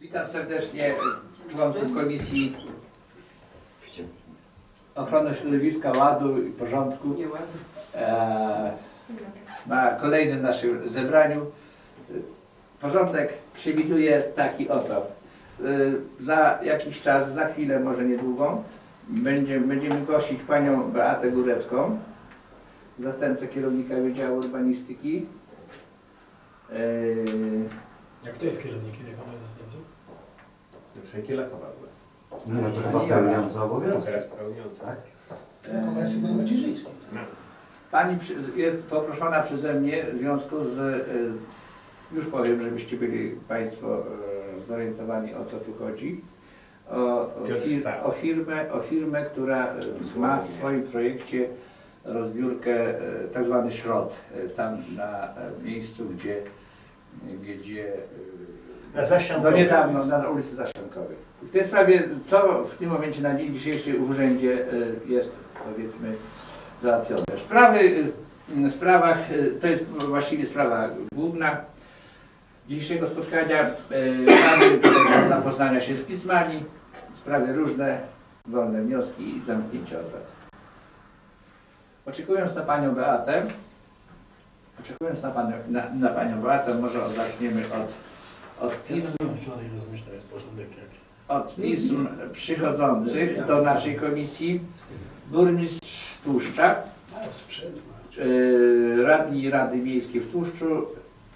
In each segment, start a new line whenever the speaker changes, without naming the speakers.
Witam serdecznie członków Komisji Ochrony Środowiska, Ładu i Porządku e, na kolejnym naszym zebraniu. Porządek przewiduje taki oto. E, Za jakiś czas, za chwilę, może niedługo, będziemy, będziemy gościć panią Beatę Górecką, zastępcę kierownika Wydziału Urbanistyki. E,
Jak kto jest kierownikiem, jak ona zastępcą?
Wszelkielakowa była.
Nie no, to chyba pełniąca obowiązki.
Teraz pełniąca.
Tak?
Macierzyński.
Pani jest poproszona przeze mnie w związku z, y, już powiem, żebyście byli Państwo y, zorientowani o co tu chodzi, o, o, firmę, o firmę, która y, ma w swoim projekcie rozbiórkę, tak zwany y, tam na miejscu, gdzie, gdzie
Na
do
Zaściankowej.
niedawno na ulicy Zaszczękowej. W tej sprawie, co w tym momencie na dzień dzisiejszy w urzędzie y, jest, powiedzmy, załatwione. Sprawy, y, w sprawach, y, to jest właściwie sprawa główna dzisiejszego spotkania. Mamy zapoznania się z pismami, sprawy różne, wolne wnioski i zamknięcie obrad. Oczekując na Panią Beatę, oczekując na, panią, na, na Panią Beatę, może zaczniemy od,
rozumieć, to jest porządek jak.
od pism przychodzących do naszej komisji. Burmistrz Tłuszcza, yy, radni Rady Miejskiej w Tłuszczu,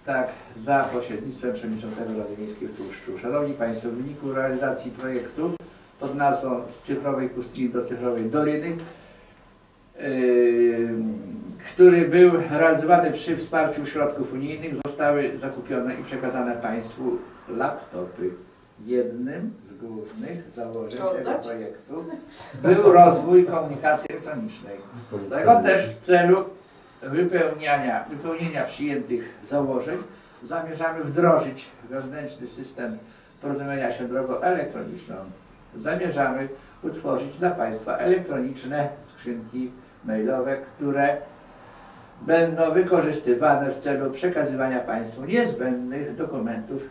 tak, za pośrednictwem przewodniczącego Rady Miejskiej w Tłuszczu. Szanowni Państwo, w wyniku realizacji projektu pod nazwą z cyfrowej pustyni do cyfrowej Doryny, yy, który był realizowany przy wsparciu środków unijnych, zostały zakupione i przekazane Państwu laptopy. Jednym z głównych założeń tego projektu był rozwój komunikacji elektronicznej. Dlatego też w celu wypełniania, wypełnienia przyjętych założeń zamierzamy wdrożyć wewnętrzny system porozumienia się drogą elektroniczną. Zamierzamy utworzyć dla Państwa elektroniczne skrzynki mailowe, które będą wykorzystywane w celu przekazywania Państwu niezbędnych dokumentów,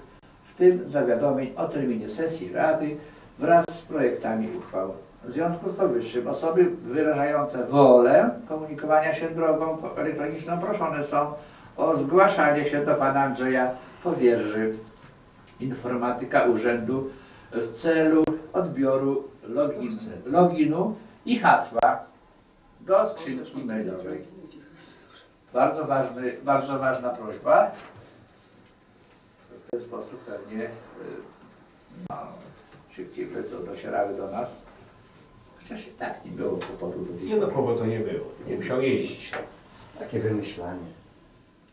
w tym zawiadomień o terminie sesji Rady wraz z projektami uchwał. W związku z powyższym osoby wyrażające wolę komunikowania się drogą elektroniczną proszone są o zgłaszanie się do pana Andrzeja Powierzy, informatyka urzędu w celu odbioru login, loginu i hasła do skrzynki mailowej. Bardzo, ważny, bardzo ważna prośba. W ten sposób pewnie no, szybciej będą docierały do nas. Chociaż i tak nie było kłopotu do
Nie no, to nie było. Nie musiał jeździć.
Takie wymyślanie.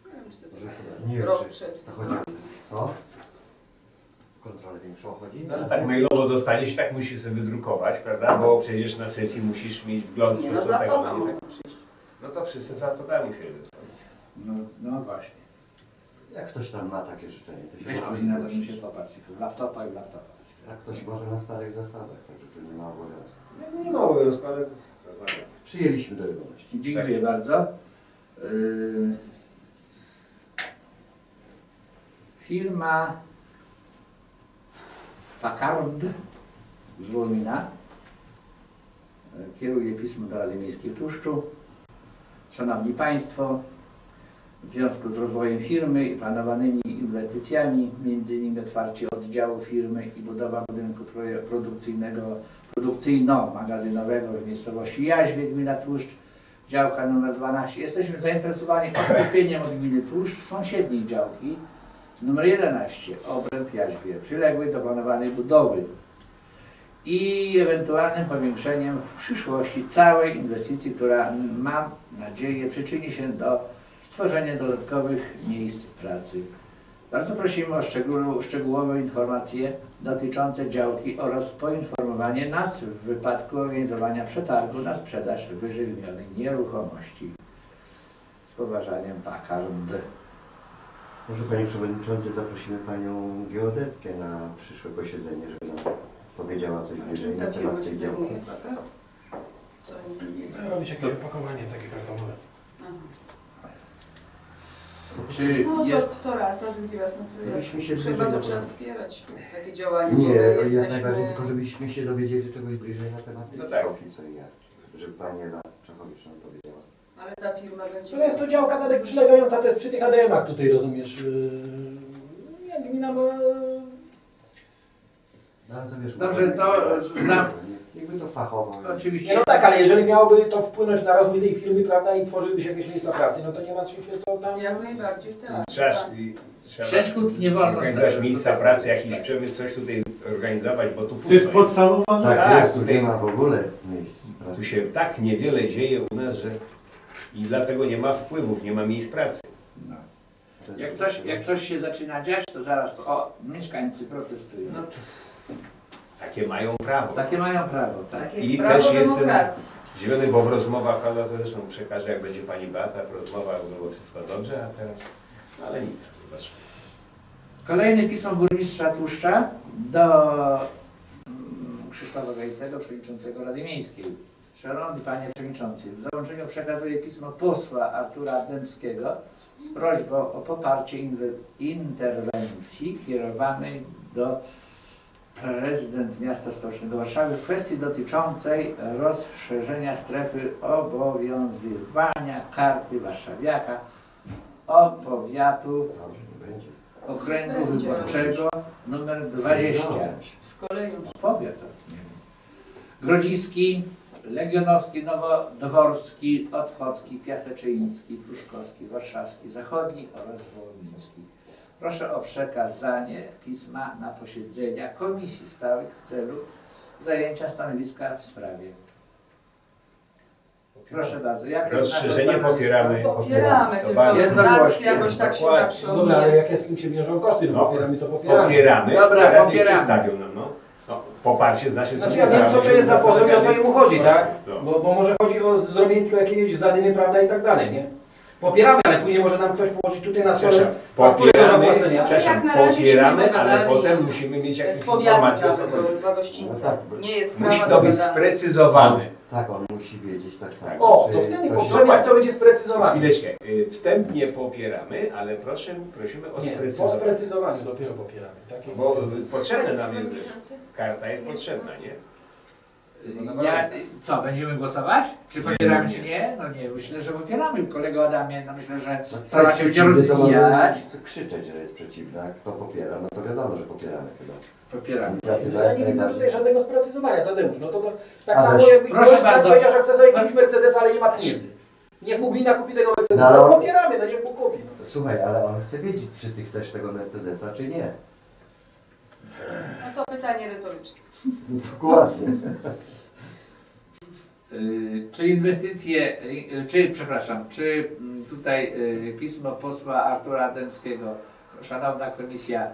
Nie wiem, czy to
Że
tak
nie wiem,
rok przed.
to chodzi o... Co? Kontrolę większą chodzi?
No ale tak mailowo dostaniesz i tak musisz sobie wydrukować, prawda? Bo przecież na sesji musisz mieć wgląd w to, co tego.
Toma
No, to wszyscy z laptopami musieli wydzwonić.
No, no właśnie.
Jak ktoś tam ma takie życzenie, to się
Weź
może
później na to się popatrz, tylko laptopa i laptopa.
Tak ktoś może na starych zasadach, także to nie ma obowiązku.
No nie ma obowiązku, ale to...
Przyjęliśmy do wiadomości.
Dziękuję
jest.
bardzo. Yy, firma Packard z Włomina yy, kieruje pismo do Rady Miejskiej w Tłuszczu. Szanowni Państwo, w związku z rozwojem firmy i planowanymi inwestycjami, innymi otwarcie oddziału firmy i budowa budynku produkcyjnego, produkcyjno-magazynowego w miejscowości Jaźwie, gmina Tłuszcz, działka numer 12. Jesteśmy zainteresowani odkupieniem od gminy Tłuszcz sąsiedniej działki numer 11, obręb Jaźwie, przyległej do planowanej budowy i ewentualnym powiększeniem w przyszłości całej inwestycji, która mam nadzieję przyczyni się do stworzenia dodatkowych miejsc pracy. Bardzo prosimy o szczegół, szczegółowe informacje dotyczące działki oraz poinformowanie nas w wypadku organizowania przetargu na sprzedaż wyżej wymienionej nieruchomości. Z poważaniem Packard.
Może Panie Przewodniczący zaprosimy Panią geodetkę na przyszłe posiedzenie, żeby nam powiedziała coś bliżej na
Ta firma
temat tej działki.
To nie, nie
robić jakieś opakowanie takie kartonowe.
Czy
No
jest...
to, to raz, a drugi raz, no to
się
jak trzeba, to trzeba wspierać takie działania,
Nie,
bo
ja
jesteśmy...
najbardziej tylko żebyśmy się dowiedzieli czegoś bliżej na temat tej
No tak.
działki, co i jak. Żeby pani Ewa Czechowicz nam powiedziała.
Ale ta firma będzie...
To jest to działka nawet przylegająca też przy tych ADM-ach tutaj, rozumiesz? Yy, Jak gmina ma...
No ale to wiesz...
Dobrze,
może-
to, e, znam-
Jakby to fachowo.
Oczywiście
Nie, no tak, ale jeżeli miałoby to wpłynąć na rozwój tej firmy, prawda, i tworzyłyby się jakieś miejsca pracy, no to nie ma się co tam...
Jak najbardziej, tak.
Trzeba,
tak.
i- trzeba
Przeszkód nie wolno
organizować
stawiać.
miejsca pracy, jakiś przemysł, coś tutaj organizować, bo tu
To jest podstawowa
Tak,
Tak,
jest, tu
tutaj-
nie ma w ogóle miejsc
Tu
pracy.
się tak niewiele dzieje u nas, że i dlatego nie ma wpływów, nie ma miejsc pracy.
No. Jak coś, jak coś się zaczyna dziać, to zaraz, o, mieszkańcy protestują.
No to takie mają prawo.
Takie mają prawo, tak?
Takie
I też jestem-
demokracji.
Zdziwiony, bo w rozmowach, prawda, to zresztą przekażę, jak będzie Pani Beata, w rozmowach było wszystko dobrze, a teraz, no ale nic.
Kolejne pismo burmistrza Tłuszcza do mm, Krzysztofa Gajcego, przewodniczącego Rady Miejskiej. Szanowny Panie Przewodniczący, w załączeniu przekazuję pismo posła Artura Dębskiego z prośbą o poparcie inwe- interwencji kierowanej do prezydent miasta stołecznego Warszawy w kwestii dotyczącej rozszerzenia strefy obowiązywania karty warszawiaka o powiatu okręgu wyborczego numer 20.
Z koleją.
Powiat. Grodziski, Legionowski, Nowodworski, Otwocki, Piaseczyński, Pruszkowski, Warszawski, Zachodni oraz Wołomiński. Proszę o przekazanie pisma na posiedzenia komisji stałych w celu zajęcia stanowiska w sprawie. Proszę bardzo. Jak jest nasze
Rozszerzenie
stanowisko?
popieramy.
Popieramy,
To
tylko
bardzo-
nas
Jednogłośnie.
jakoś tak się
Dokładnie.
zawsze
Dobra, ale
omija.
jak z tym się wiążą koszty, to
No.
popieramy, to popieramy.
Popieramy,
Dobra,
teraz niech
popieramy.
przedstawią nam, no. no. Poparcie znaczy...
Znaczy ja wiem, co to jest za poseł i o co jemu chodzi, tak?
No.
Bo, bo może chodzi o zrobienie tylko jakiejś zadymy, prawda, i tak dalej, nie? Popieramy, ale później może nam ktoś położyć tutaj na stole fakturę do
popieramy,
zapłacenia.
przepraszam, popieramy, ale potem musimy mieć
Z do- za gościńca.
No tak,
Nie jest sprawa
Musi to być sprecyzowane.
Tak, on musi wiedzieć tak samo.
O, to wtedy poprzednio to będzie sprecyzowane.
Chwileczkę, y, wstępnie popieramy, ale proszę, prosimy o
Nie, po
sprecyzowanie.
sprecyzowaniu dopiero popieramy. Tak.
Bo y, potrzebna nam jest też. Karta jest potrzebna, nie?
Ja, co, będziemy głosować? Czy popieramy, czy
nie.
No nie, myślę, że popieramy. Kolego Adamie, no myślę, że
No, kto
się będzie rozwijać.
krzyczeć, że jest przeciwny, a kto popiera, no to wiadomo, że popieramy chyba.
Popieramy.
Ja nie widzę tutaj żadnego sprecyzowania, Tadeusz. No to, to tak
Ale-
samo jakby ktoś z nas powiedział, że chce sobie kupić Mercedesa, ale nie ma pieniędzy. Niech mu gmina kupi tego Mercedesa,
No, ale-
no, popieramy, no niech mu kupi. No.
Słuchaj, ale on chce wiedzieć, czy ty chcesz tego Mercedesa, czy nie.
No to pytanie retoryczne.
No, dokładnie.
Y, Czy inwestycje, y, czy, przepraszam, czy mm, tutaj y, pismo posła Artura Dębskiego, szanowna komisja,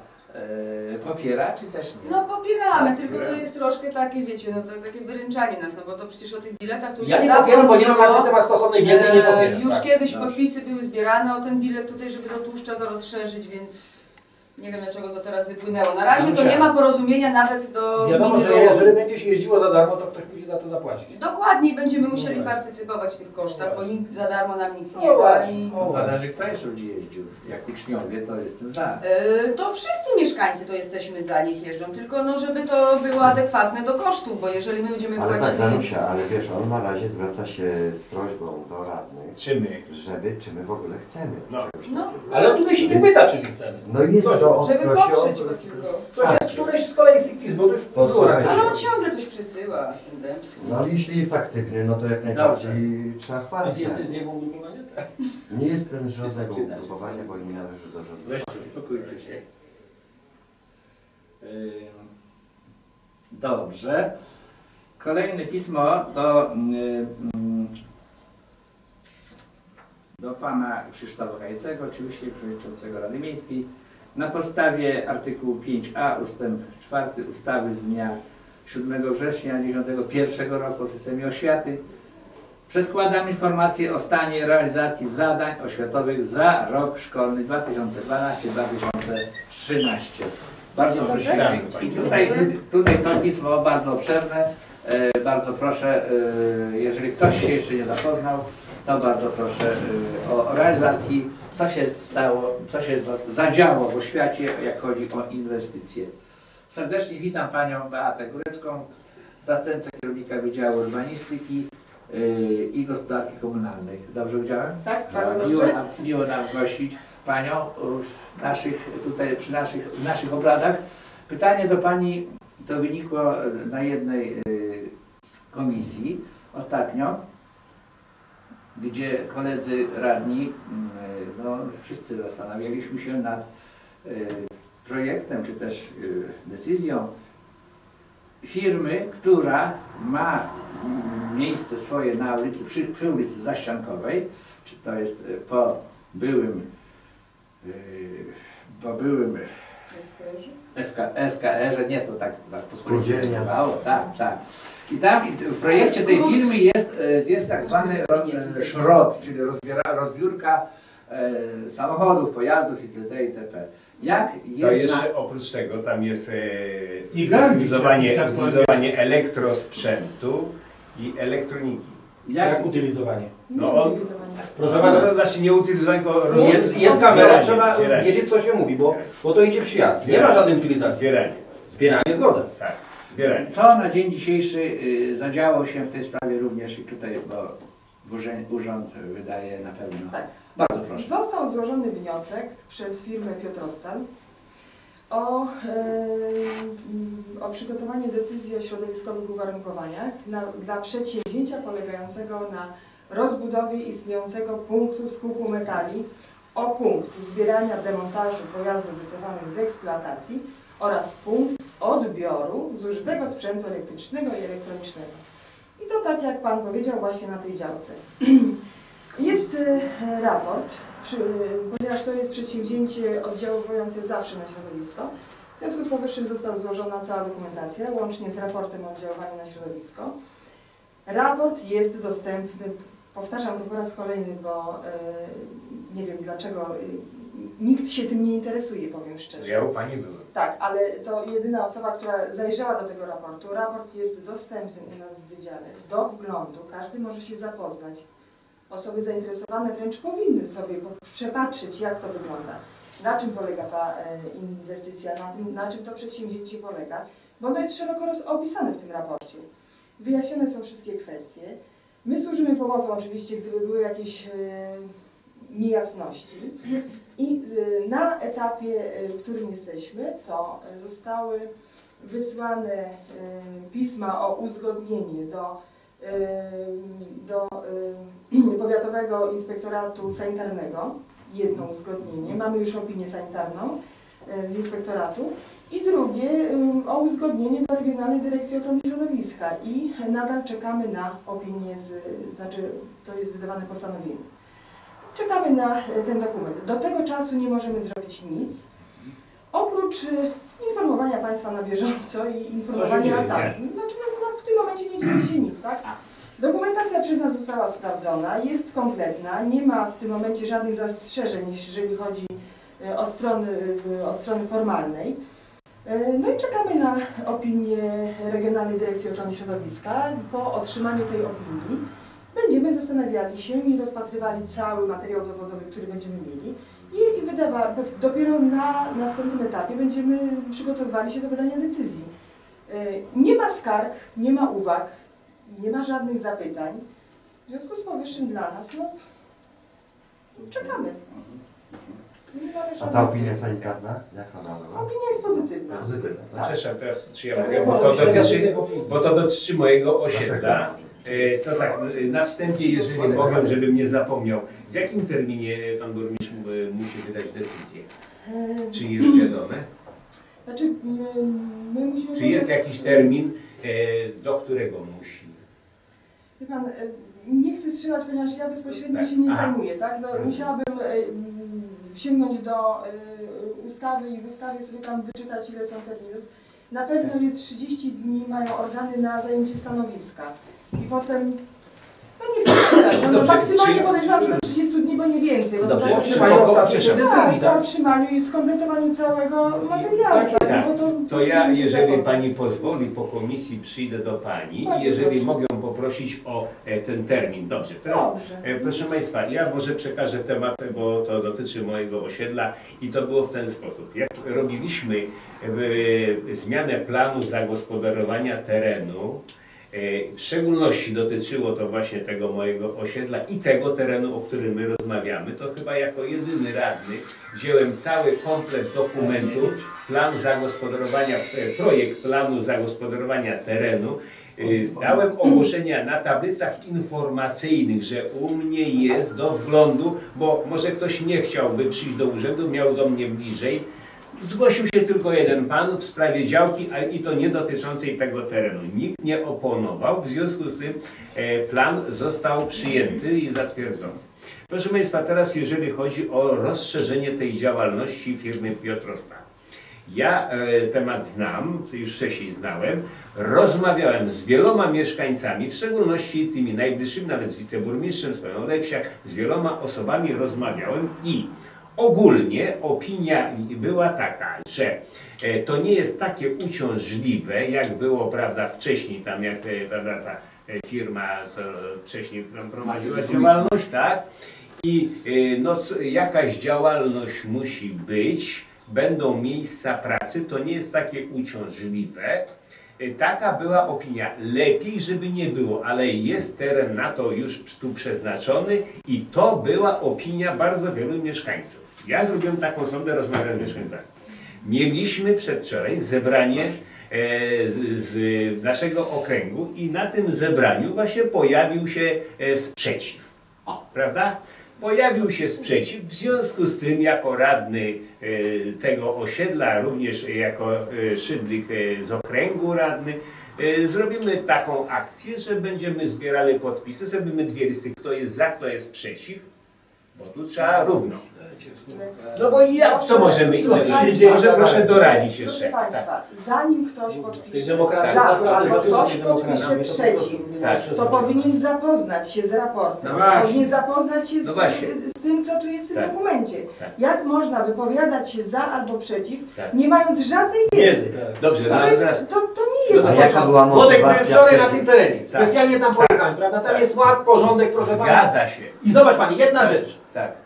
popiera, czy też nie?
No popieramy, tylko to jest troszkę takie, wiecie, no to takie wyręczanie nas, no bo to przecież o tych biletach to już
Ja
się
nie popieram, bo nie mam na ten temat stosownej wiedzy i nie
E,
popieram.
Już
tak.
kiedyś
Dobrze.
podpisy były zbierane o ten bilet tutaj, żeby do tłuszcza to rozszerzyć, więc nie wiem dlaczego to teraz wypłynęło. Na razie to nie ma porozumienia nawet do
Wiadomo,
gminy
że
Wołomin.
jeżeli będzie się jeździło za darmo, to ktoś musi za to zapłacić.
Dokładniej będziemy musieli
No właśnie.
partycypować w tych kosztach,
No
bo
właśnie.
nikt za darmo nam nic
No
nie da i...
O,
To zależy, kto jeszcze będzie jeździł. Jak uczniowie, to jestem za.
E, To wszyscy mieszkańcy to jesteśmy za nich jeżdżą, tylko no żeby to było adekwatne do kosztów, bo jeżeli my będziemy
Ale tak,
płacili...
Danusia, ale wiesz, on na razie zwraca się z prośbą do radnych,
Czy my?
żeby, czy my w ogóle chcemy
No.
czegoś
No.
takiego.
Ale on tutaj się nie pyta, czy my chcemy.
No i jest
Coś,
to, on
żeby poprzeć was tylko.
To jest któreś z kolei z tych pism, bo to już było
Posłuchaj.
Ale on ciągle coś przysyła, ten Dębski.
No ale jeśli jest aktywny, no to jak najbardziej trzeba
A
chwalić.
ty jesteś z jego ugrupowania? Tak.
Nie jestem z żadnego ugrupowania, bo nie należy do żadnego.
Weźcie, uspokójcie się. Ym, Dobrze. Kolejne pismo do, ym, do pana Krzysztofa Kajcego, oczywiście przewodniczącego Rady Miejskiej. Na podstawie artykułu 5a ustęp 4 ustawy z dnia 7 września 1991 roku o systemie oświaty Przedkładam informację o stanie realizacji zadań oświatowych za rok szkolny 2012-2013. Bardzo prosimy. I tutaj, tutaj to pismo bardzo obszerne. E, Bardzo proszę, e, jeżeli ktoś się jeszcze nie zapoznał, to bardzo proszę e, o realizacji co się stało, co się za- zadziało w oświacie, jak chodzi o inwestycje. Serdecznie witam Panią Beatę Górecką, zastępcę kierownika Wydziału Urbanistyki yy, i Gospodarki Komunalnej. Dobrze powiedziałem?
Tak, bardzo
Miło
dobrze.
nam, miło nam gościć Panią w naszych, tutaj przy naszych, naszych obradach. Pytanie do Pani to wynikło na jednej y, z komisji ostatnio, gdzie koledzy radni, mm, y, no wszyscy zastanawialiśmy się nad y, projektem, czy też y, decyzją firmy, która ma mm, miejsce swoje na ulicy, przy, przy ulicy Zaściankowej, czy to jest po byłym, po byłym SK, SKR-ze, nie to tak za pospolicie
Spółdzielnia.
nazywało, tak, tak. I tam i w projekcie tej firmy jest, e, jest tak zwany e, szrot, czyli rozbiera, rozbiórka e, samochodów, pojazdów itd. itp. Jak
To
jest na,
jeszcze oprócz tego tam jest e, utylizowanie,
tak, tak,
utylizowanie elektrosprzętu i elektroniki.
jak,
Jak utylizowanie?
No on-
Proszę
No,
pana,
to znaczy nie utylizowanie, tylko roz-
jest, jest kamera, trzeba wiedzieć co się mówi, bo, bo to idzie przyjazd. Nie ma żadnej utylizacji.
Zbieranie,
Zbieranie, zgoda.
tak,
co na dzień dzisiejszy y, zadziało się w tej sprawie również i tutaj, bo urząd, urząd wydaje na pewno.
Tak.
Bardzo proszę.
Został złożony wniosek przez firmę Piotrostal o, e, o przygotowanie decyzji o środowiskowych uwarunkowaniach dla, dla przedsięwzięcia polegającego na rozbudowie istniejącego punktu skupu metali o punkt zbierania demontażu pojazdów wycofanych z eksploatacji oraz punkt odbioru zużytego sprzętu elektrycznego i elektronicznego. I to tak jak Pan powiedział właśnie na tej działce. Jest e, raport, ponieważ to jest przedsięwzięcie oddziałujące zawsze na środowisko. W związku z powyższym została złożona cała dokumentacja, łącznie z raportem o oddziaływaniu na środowisko. Raport jest dostępny, powtarzam to po raz kolejny, bo e, nie wiem dlaczego e, nikt się tym nie interesuje, powiem szczerze.
Ja u Pani byłem.
Tak, ale to jedyna osoba, która zajrzała do tego raportu. Raport jest dostępny u nas w wydziale do wglądu. Każdy może się zapoznać. Osoby zainteresowane wręcz powinny sobie przepatrzeć, jak to wygląda. Na czym polega ta e, inwestycja, na, tym, na czym to przedsięwzięcie polega, bo ono jest szeroko opisane w tym raporcie. Wyjaśnione są wszystkie kwestie. My służymy pomocą oczywiście, gdyby były jakieś e, niejasności. I y, na etapie, y, w którym jesteśmy, to zostały wysłane y, pisma o uzgodnienie do, do Powiatowego Inspektoratu Sanitarnego, jedno uzgodnienie, mamy już opinię sanitarną z inspektoratu. I drugie o uzgodnienie do Regionalnej Dyrekcji Ochrony Środowiska. I nadal czekamy na opinię, z, znaczy to jest wydawane postanowienie. Czekamy na e, ten dokument. Do tego czasu nie możemy zrobić nic, oprócz e, informowania Państwa na bieżąco i informowania... tak, znaczy no, no, w tym momencie nie dzieje się nic, tak? Dokumentacja przez nas została sprawdzona, jest kompletna, nie ma w tym momencie żadnych zastrzeżeń, jeżeli chodzi e, od strony, od strony formalnej. No i czekamy na opinię Regionalnej Dyrekcji Ochrony Środowiska. Po otrzymaniu tej opinii będziemy zastanawiali się i rozpatrywali cały materiał dowodowy, który będziemy mieli i, i wydawa, dopiero na następnym etapie będziemy przygotowywali się do wydania decyzji. E, Nie ma skarg, nie ma uwag, nie ma żadnych zapytań. W związku z powyższym dla nas, no, czekamy. Mamy
A ta opinia sanitarna, jak ona była?
Opinia jest pozytywna.
Pozytywna,
Tak.
Przepraszam, teraz czy ja
Tak,
mogę, bo to dotyczy, bo to dotyczy mojego osiedla. E, To tak, e, na wstępie, jeżeli mogę, żebym nie zapomniał, w jakim terminie pan burmistrz e, musi wydać decyzję? Czy jest wiadome?
Znaczy, my, my musimy...
Czy jest jakiś termin, do którego musi?
Wie pan, nie chcę strzelać, ponieważ ja bezpośrednio
Tak.
się nie
Aha.
zajmuję, tak? No, musiałabym e, m, sięgnąć do ustawy i w ustawie sobie tam wyczytać, ile są terminów. Na pewno jest 30 dni, mają organy na zajęcie stanowiska. I potem, no nie chcę Tak, no, no
Dobrze,
maksymalnie
czy-
podejrzewam, że do 30 dni, bo nie więcej. Bo
Dobrze,
to
Po
tak-
otrzymaniu ostatecznej decyzji,
tak,
tak?
po otrzymaniu i skompletowaniu całego materiału.
Tak,
Tak,
tak.
Bo to,
To ja,
musimy się
jeżeli
zapoznać.
Pani pozwoli, po komisji przyjdę do Pani
Bardzo
jeżeli
proszę.
mogę poprosić o e, ten termin. Dobrze, teraz
Dobrze.
e, proszę Państwa, ja może przekażę temat, bo to dotyczy mojego osiedla i to było w ten sposób. Jak robiliśmy e, zmianę planu zagospodarowania terenu, e, w szczególności dotyczyło to właśnie tego mojego osiedla i tego terenu, o którym my rozmawiamy, to chyba jako jedyny radny wziąłem cały komplet dokumentów, plan zagospodarowania, e, projekt planu zagospodarowania terenu, e, dałem ogłoszenia na tablicach informacyjnych, że u mnie jest do wglądu, bo może ktoś nie chciałby przyjść do urzędu, miał do mnie bliżej, Zgłosił się tylko jeden pan w sprawie działki, a i to nie dotyczącej tego terenu. Nikt nie oponował, w związku z tym e, plan został przyjęty i zatwierdzony. Proszę Państwa, teraz jeżeli chodzi o rozszerzenie tej działalności firmy Piotrowska. Ja e, temat znam, już wcześniej znałem, rozmawiałem z wieloma mieszkańcami, w szczególności tymi najbliższymi, nawet z wiceburmistrzem, z panią Leksiak, z wieloma osobami rozmawiałem i ogólnie opinia była taka, że e, to nie jest takie uciążliwe, jak było, prawda, wcześniej, tam jak, e, prawda, ta e, firma wcześniej tam prowadziła działalność, tak? I no, jakaś działalność musi być, będą miejsca pracy, to nie jest takie uciążliwe. Taka była opinia. Lepiej, żeby nie było, ale jest teren na to już tu przeznaczony i to była opinia bardzo wielu mieszkańców. Ja zrobiłem taką sondę, rozmawiałem z mieszkańcami. Mieliśmy przedwczoraj zebranie e, z, z naszego okręgu i na tym zebraniu właśnie pojawił się e, sprzeciw. O, prawda? Pojawił się sprzeciw, w związku z tym jako radny e, tego osiedla, również jako szydlik z okręgu radny, zrobimy taką akcję, że będziemy zbierali podpisy, zrobimy dwie listy, kto jest za, kto jest przeciw, bo tu trzeba równo. No bo jak, co możemy?
Państwa,
Może proszę doradzić jeszcze.
Proszę Państwa, zanim ktoś podpisze za,
tak,
albo
tak,
ktoś
tak,
podpisze przeciw,
Tak.
to powinien zapoznać się z raportem.
No
powinien zapoznać się z,
No
z tym, co tu jest w tym
Tak.
dokumencie.
Tak.
Jak można wypowiadać się za albo przeciw,
Tak.
nie mając żadnej wiedzy?
Dobrze,
No
no
to, jest, to, to nie jest
A jaka była motywacja?
wczoraj na tym terenie.
Tak.
Specjalnie tam pojechałem, prawda? Tam
Tak.
jest ład, porządek, proszę pana.
zgadza się.
I zobacz pani, jedna rzecz.
Tak.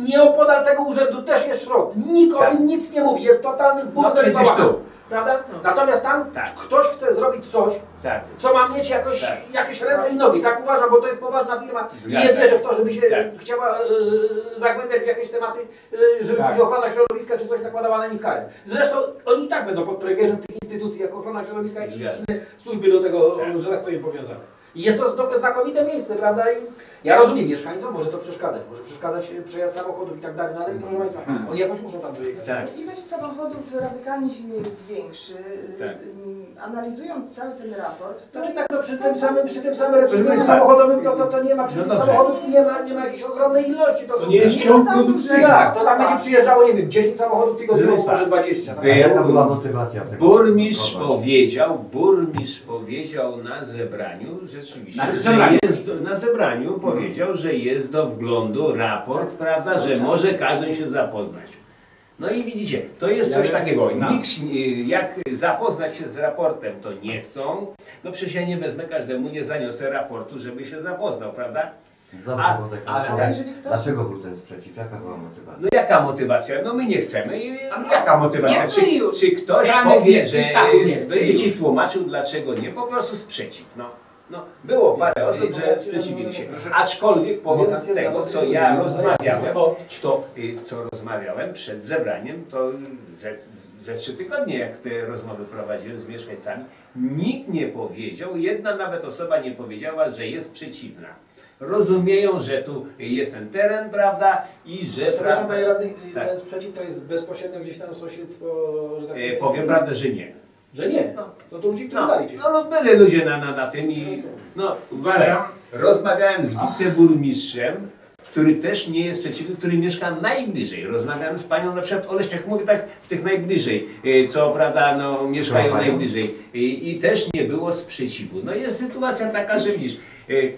Nieopodal tego urzędu też jest szrot. Nikt
Tak.
o tym nic nie mówi. Jest totalny
No
burdel bałagan.
tu.
Prawda? Natomiast tam
Tak.
ktoś chce zrobić coś,
Tak.
co ma mieć jakoś,
Tak.
jakieś ręce i nogi. Tak uważam, bo to jest poważna firma. I
Zgadza.
nie wierzę w to, żeby się
Tak.
chciała e, zagłębiać w jakieś tematy, e, żeby
Tak.
później ochrona środowiska czy coś nakładała na nich karę. Zresztą oni i tak będą pod premierzem tych instytucji, jak ochrona środowiska i inne służby do tego,
Tak.
że tak powiem, powiązane. I jest to znakomite miejsce, prawda? I ja rozumiem mieszkańcom, może to przeszkadzać, może przeszkadzać e, przejazd samochodów i tak dalej, no ale proszę Państwa, oni jakoś muszą tam dojechać.
Tak.
Ilość samochodów radykalnie się nie jest większy.
Tak.
Ym, Analizując cały ten raport,
To
to
i tak to przy tym samym, przy tym samym recyklingu samochodowym to, to, to nie ma, przy
No
tych samochodów nie ma, nie ma jakiejś ogromnej ilości. To,
To
są-
nie jest
Nie
ciąg produkcyjny.
Tak, to tam będzie przyjeżdżało, nie wiem, 10 samochodów tygodniowo, może
Państwa,
20. Tak?
Jaka
Był-
była motywacja?
Burmistrz powiedział, burmistrz powiedział na zebraniu, rzeczywiście,
Na
że
zebraniu.
jest, na zebraniu powiedział, że jest do wglądu raport, prawda, że może każdy się zapoznać. No i widzicie, to jest coś takiego. Nikt, jak zapoznać się z raportem, to nie chcą. No przecież ja nie wezmę każdemu, nie zaniosę raportu, żeby się zapoznał, prawda?
Dobrze,
A- ale
tak. Ktoś-
dlaczego był ten sprzeciw? Jaka była motywacja?
No jaka motywacja? No my nie chcemy. I jaka motywacja? Czy,
już.
czy ktoś
Franek
powie, że będzie ci tłumaczył dlaczego nie? Po prostu sprzeciw. No. No, było parę osób, że sprzeciwili się. Aczkolwiek powiem z tego, co ja rozmawiałem, to y, co rozmawiałem przed zebraniem, to ze, ze trzy tygodnie, jak te rozmowy prowadziłem z mieszkańcami, nikt nie powiedział, jedna nawet osoba nie powiedziała, że jest przeciwna. Rozumieją, że tu jest ten teren, prawda, i że
Przepraszam
prawda,
Panie Radny,
Tak.
ten sprzeciw to jest bezpośrednio gdzieś tam sąsiedztwo, tak
e,
powiem
prawdę, że nie.
Że nie. To tu ludzi, którzy
No,
dali gdzieś.
no, no byli ludzie na, na, na tym i no,
Uważam,
Rozmawiałem z wiceburmistrzem, który też nie jest przeciwny, który mieszka najbliżej. Rozmawiałem z panią na przykład Oleśniak, mówię tak z tych najbliżej, y, co prawda no, mieszkają najbliżej. I, I też nie było sprzeciwu. No jest sytuacja taka, że widzisz, y,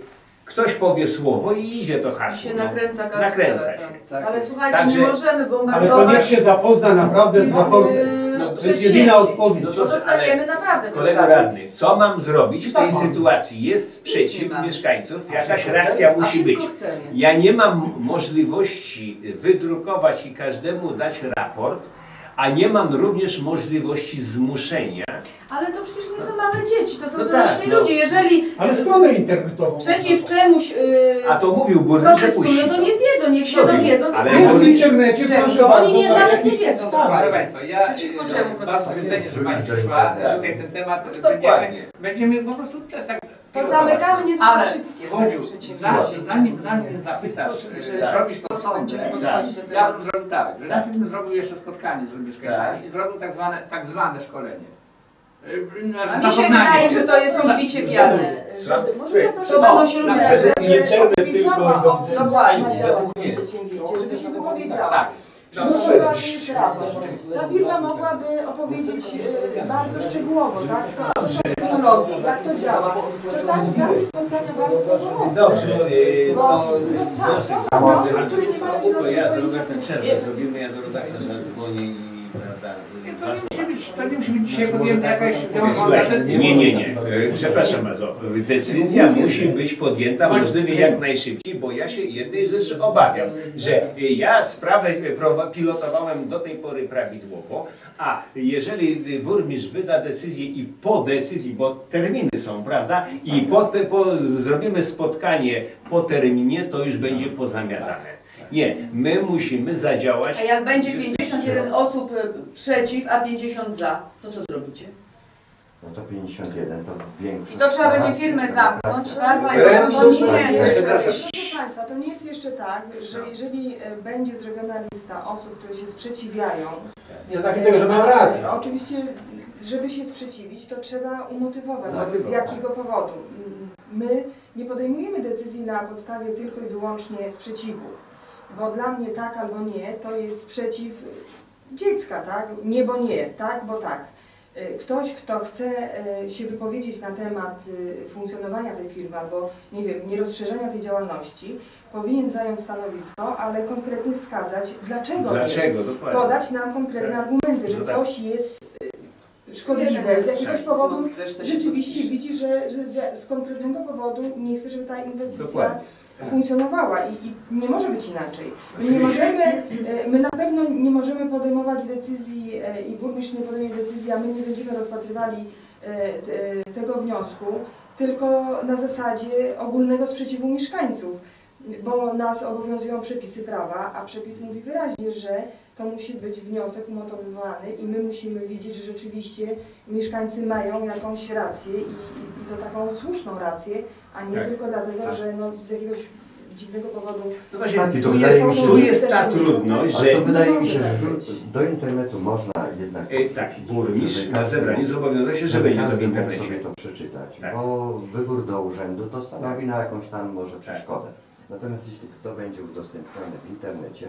Ktoś powie słowo i idzie to
I
hasło.
się
no.
nakręca kartkę.
Nakręca się.
Tak
Ale
jest.
słuchajcie,
Także-
nie możemy
Ale to
bombardować.
niech się zapozna naprawdę z raportem.
No,
To jest jedyna odpowiedź.
No
Bo
dobrze,
dostaniemy naprawdę
Kolego radny, co mam zrobić w tej sytuacji? Jest sprzeciw mieszkańców, jakaś
wszystko
reakcja
A
musi być. Ja nie mam możliwości wydrukować i każdemu dać raport, a nie mam również możliwości zmuszenia.
Ale to przecież nie są małe dzieci, to są
No
dorośli
tak, no.
ludzie. Jeżeli
Ale stronę internetową.
przeciw czemuś yy,
A to mówił burmistrz, że
protestują,
puści.
to nie wiedzą, niech się
No
dowiedzą.
ale
to
Jest w internecie,
Czego?
proszę
Oni
bardzo,
nie-
są
nawet nie wiedzą,
podstawy.
Proszę Państwa, ja
Przeciwko
e,
czemu
bardzo
protestujecie?
cenię, że Pani przyszła. Tutaj ten temat
Dokładnie.
będziemy, będziemy po prostu te, tak
Pozamykamy nie tylko
Ale
wszystkie
Wodziu, zanim, zanim, zanim zapytasz,
Że
że
tak.
zrobisz to sądę,
Będziemy
Tak.
podchodzić do
ja bym zrobił tak, że najpierw bym zrobił jeszcze spotkanie z mieszkańcami
Tak.
i zrobił tak zwane, tak zwane szkolenie. E,
A mi się wydaje,
się.
że to jest rozbicie piany.
Może
się ludzie
żeby
Nie tylko do.
Dokładnie,
Nie,
działać
według mnie.
przedsięwzięcie, żeby się wypowiedziała. Ta firma mogłaby opowiedzieć e, bardzo szczegółowo, tak? Co są technologie, jak to działa. Czasami takie spotkania bardzo są pomocne.
Dobrze,
Bo
to
no, sam, osób, które nie mają
to ja
zielonego
zrobię
pojęcia,
przerwę,
jest.
zrobimy, ja do redaktora zadzwonię i
To nie musi być, to nie musi być dzisiaj
Znaczy,
podjęta
tak,
jakaś
no,
decyzja.
nie, nie, nie. E, Przepraszam bardzo. Decyzja musi być podjęta możliwie jak najszybciej, bo ja się jednej rzeczy obawiam, że ja sprawę pilotowałem do tej pory prawidłowo, a jeżeli burmistrz wyda decyzję i po decyzji, bo terminy są, prawda, i po, po, zrobimy spotkanie po terminie, to już będzie pozamiatane. Nie, my musimy zadziałać.
A jak będzie 51 osób y, przeciw, a 50 za, to co zrobicie?
No to 51 to większość.
I to trzeba będzie firmę zamknąć, tak?
Proszę
Państwo,
Państwa,
to nie, jest
Przepraszam.
jakieś...
Proszę Państwa, to nie jest jeszcze tak, że jeżeli e, będzie zrobiona lista osób, które się sprzeciwiają,
Nie znakiem tego, że mam rację.
E, Oczywiście, żeby się sprzeciwić, to trzeba umotywować,
Umotywować.
z jakiego powodu. My nie podejmujemy decyzji na podstawie tylko i wyłącznie sprzeciwu, bo dla mnie tak albo nie to jest sprzeciw dziecka, tak? Nie, bo nie, tak, bo tak. Y, Ktoś, kto chce y, się wypowiedzieć na temat y, funkcjonowania tej firmy albo, nie wiem, nierozszerzenia tej działalności, powinien zająć stanowisko, ale konkretnie wskazać, dlaczego nie
Dlaczego? Dokładnie.
podać nam konkretne
Tak.
argumenty, że
No tak.
coś jest szkodliwe, z jakiegoś powodu rzeczywiście widzi, że, że z, z konkretnego powodu nie chce, żeby ta inwestycja
Dokładnie.
Funkcjonowała i, i nie może być inaczej. My, nie możemy, y, my na pewno nie możemy podejmować decyzji y, i burmistrz nie podejmie decyzji, a my nie będziemy rozpatrywali t- tego wniosku, tylko na zasadzie ogólnego sprzeciwu mieszkańców, bo nas obowiązują przepisy prawa, a przepis mówi wyraźnie, że to musi być wniosek umotywowany i my musimy widzieć, że rzeczywiście mieszkańcy mają jakąś rację i, i, to taką słuszną rację, a nie
Tak.
tylko dlatego,
Tak.
że no, z jakiegoś dziwnego powodu
No właśnie,
Tak,
tu,
wydaje
jest,
mi się,
tu
że-
jest ta trudność,
Ale to
że
wydaje mi się,
tak
że
być.
do internetu można jednak...
e, tak, burmistrz na zebraniu zobowiązał się, że
żeby
będzie to w internecie.
sobie to przeczytać,
Tak.
bo wybór do urzędu to stanowi na jakąś tam może przeszkodę. Natomiast jeśli to będzie udostępnione w internecie,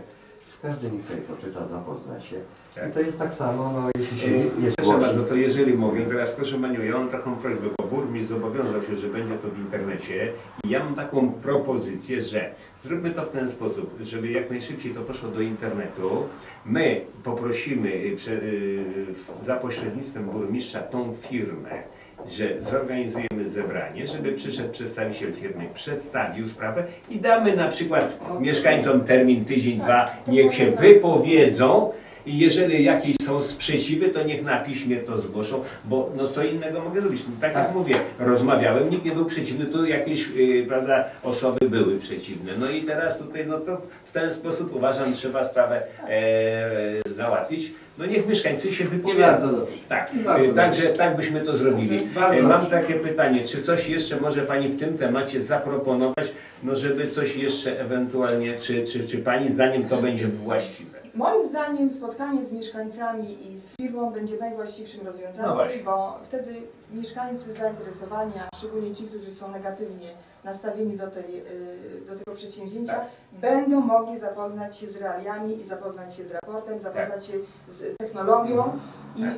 każdy niech sobie poczyta, zapozna się.
Tak.
I to jest tak samo, no jeśli się
E,
nie
Proszę
zgłosi.
bardzo, to jeżeli mogę, teraz proszę Panią, ja mam taką prośbę, bo burmistrz zobowiązał się, że będzie to w internecie i ja mam taką propozycję, że zróbmy to w ten sposób, żeby jak najszybciej to poszło do internetu. My poprosimy y, y, za pośrednictwem burmistrza tą firmę, że zorganizujemy zebranie, żeby przyszedł przedstawiciel firmy, przedstawił sprawę i damy na przykład mieszkańcom termin tydzień, dwa, niech się wypowiedzą jeżeli jakieś są sprzeciwy, to niech na piśmie to zgłoszą, bo no co innego mogę zrobić. No, tak jak mówię, rozmawiałem, nikt nie był przeciwny, tu jakieś yy, prawda, osoby były przeciwne. No i teraz tutaj no to w ten sposób uważam trzeba sprawę e, załatwić. No niech mieszkańcy się wypowiedzą.
bardzo dobrze.
Tak,
bardzo
e, także tak byśmy to zrobili.
Bardzo
E, Mam
dobrze.
takie pytanie, czy coś jeszcze może Pani w tym temacie zaproponować, no żeby coś jeszcze ewentualnie, czy, czy, czy Pani zdaniem to będzie właściwe?
Moim zdaniem spotkanie z mieszkańcami i z firmą będzie najwłaściwszym
No
rozwiązaniem,
właśnie.
bo wtedy mieszkańcy zainteresowani, a szczególnie ci, którzy są negatywnie nastawieni do, tej, y, do tego przedsięwzięcia,
Tak.
będą mogli zapoznać się z realiami i zapoznać się z raportem, zapoznać się z technologią i
Tak.
y,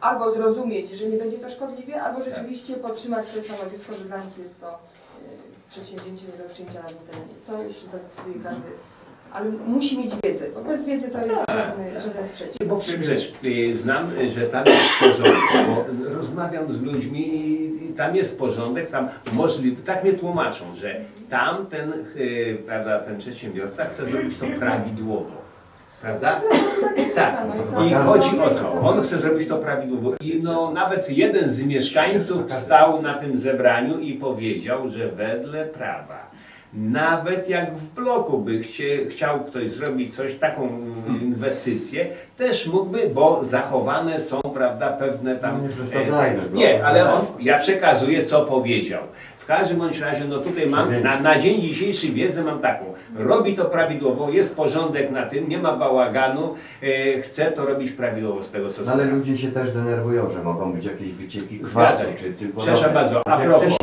albo zrozumieć, że nie będzie to szkodliwe, albo rzeczywiście podtrzymać swoje stanowisko, że dla nich jest to y, przedsięwzięcie nie do przyjęcia na terenie. To już zadecyduje każdy. Ale musi mieć wiedzę, bo bez wiedzy to jest żadny, żaden sprzeciw.
Bo rzecz, y, znam, że tam jest porządek, bo rozmawiam z ludźmi i tam jest porządek, tam możliwy, tak mnie tłumaczą, że tam ten, y, prawda, ten przedsiębiorca chce zrobić to prawidłowo. Prawda? Tak.
No
I chodzi o to, on chce zrobić to prawidłowo. I no, nawet jeden z mieszkańców stał na tym zebraniu i powiedział, że wedle prawa, nawet jak w bloku by chciał ktoś zrobić coś, taką mm, inwestycję, też mógłby, bo zachowane są, prawda, pewne tam...
Nie bo-
Nie, ale on, ja przekazuję, co powiedział. W każdym bądź razie, no tutaj mam, na, na dzień dzisiejszy wiedzę mam taką. Robi to prawidłowo, jest porządek na tym, nie ma bałaganu, e, chce to robić prawidłowo z tego, co
No ale ludzie się też denerwują, że mogą być jakieś wycieki
Zgadza
kwasu,
się.
czy tym
Przepraszam bardzo, a
Tak jak
propos.